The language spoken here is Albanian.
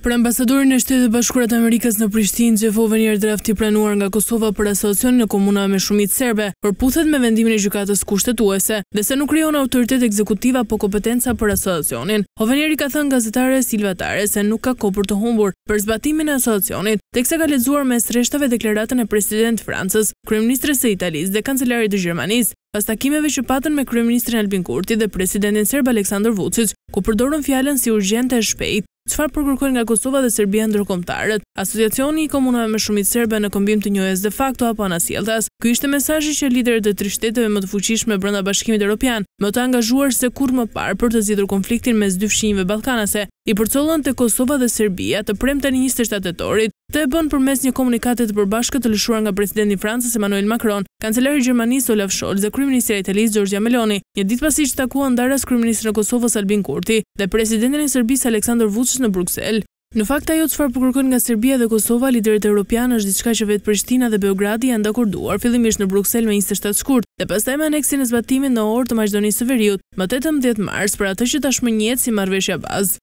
Për ambasadorin e Shteteve të Bashkuara të Amerikës në Prishtinë, Xhef Hovenier, drafti i pranuar nga Kosova për Asociacionin e komunave me shumicë serbe, përputhet me vendimin e Gjykatës Kushtetuese, dhe se nuk krijon autoritet ekzekutiv apo kompetenca për Asociacionin. Hovenier i ka thënë gazetares Ilva Tare se nuk ka kohë për të humbur për zbatimin e Asociacionit, teksa ka lexuar mes rreshtave deklaratën e Presidentit të Francës, Kryeministres së Italisë dhe Kancelarit të Gjermanisë, pas takimeve që patën me kryeministrin Albin Kurti dhe presidentin serb Aleksandër Vuçiç, ku përdorën fjalën si urgjente e shpejt. Çfarë po kërkojnë nga Kosova dhe Serbia ndërkombëtarët? Asociacioni i komunave me shumicë serbe në këmbim të njohjes de facto apo anasjelltas. Ky ishte mesazhi që liderët e tri shteteve më të fuqishme brenda Bashkimit Europian më të angazhuar se kurrë më parë për të zgjidhur konfliktin mes dy fqinjëve ballkanase, i përcollën tek Kosova dhe Serbia, të premten e njëzet e shtatë tetorit. Këtë e bënë përmes një komunikate të përbashkët të lëshuar nga presidenti i Francës, Emmanuel Macron, kancelari i Gjermanisë, Olaf Scholz, dhe kryeministrja e Italisë, Giorgia Meloni, një ditë pasi që takuan ndaras kryeministrin e Kosovës, Albin Kurti, dhe presidentin e Serbisë, Aleksandër Vuçiç, në Bruksel. Në fakt, ajo çfarë po kërkojnë nga Serbia dhe Kosova liderët europianë është diçka që vetë Prishtina dhe Beogradi janë dakorduar fillimisht në Bruksel më njëzet e shtatë shkurt dhe pastaj me aneksin e zbatimit në Ohër të Maqedonisë së Veriut më tetëmbëdhjetë mars për atë që tashmë njihet si marrëveshja bazë.